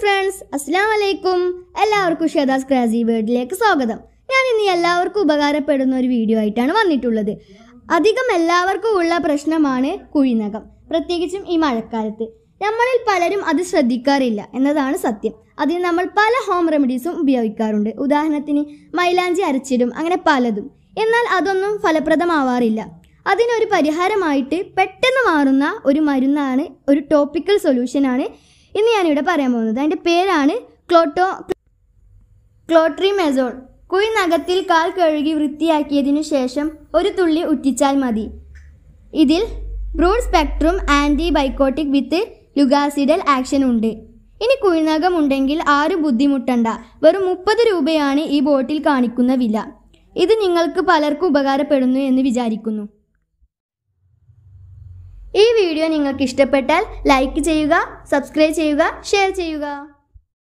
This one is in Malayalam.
ഫ്രണ്ട്സ് അസ്സാം വലൈക്കും എല്ലാവർക്കും ഷേദാസ് ക്രാസി വേർഡിലേക്ക് സ്വാഗതം. ഞാൻ ഇന്ന് എല്ലാവർക്കും ഉപകാരപ്പെടുന്ന ഒരു വീഡിയോ ആയിട്ടാണ് വന്നിട്ടുള്ളത്. അധികം എല്ലാവർക്കും ഉള്ള പ്രശ്നമാണ് കുഴിനകം പ്രത്യേകിച്ചും ഈ മഴക്കാലത്ത്. നമ്മളിൽ പലരും അത് ശ്രദ്ധിക്കാറില്ല എന്നതാണ് സത്യം. അതിന് നമ്മൾ പല ഹോം റെമഡീസും ഉപയോഗിക്കാറുണ്ട്. ഉദാഹരണത്തിന് മൈലാഞ്ചി അരച്ചിടും അങ്ങനെ പലതും. എന്നാൽ അതൊന്നും ഫലപ്രദമാവാറില്ല. അതിനൊരു പരിഹാരമായിട്ട് പെട്ടെന്ന് മാറുന്ന ഒരു മരുന്നാണ് ഒരു ടോപ്പിക്കൽ സൊല്യൂഷനാണ് ഇന്ന് ഞാനിവിടെ പറയാൻ പോകുന്നത്. അതിന്റെ പേരാണ് ക്ലോട്ടോ ക്ലോട്രിമെസോൾ. കുഴി നഖത്തിൽ കാൽ കഴുകി വൃത്തിയാക്കിയതിനു ശേഷം ഒരു തുള്ളി ഉറ്റിച്ചാൽ മതി. ഇതിൽ broad spectrum antibiotic with ലുഗാസിഡൽ ആക്ഷൻ ഉണ്ട്. ഇനി കുഴിനകം ഉണ്ടെങ്കിൽ ആരും ബുദ്ധിമുട്ടണ്ട. വെറും മുപ്പത് രൂപയാണ് ഈ ബോട്ടിൽ കാണിക്കുന്ന വില. ഇത് നിങ്ങൾക്ക് പലർക്കും ഉപകാരപ്പെടുന്നു എന്ന് വിചാരിക്കുന്നു. വീഡിയോ നിങ്ങൾക്ക് ഇഷ്ടപ്പെട്ടാൽ ലൈക്ക് ചെയ്യുക സബ്സ്ക്രൈബ് ചെയ്യുക ഷെയർ ചെയ്യുക.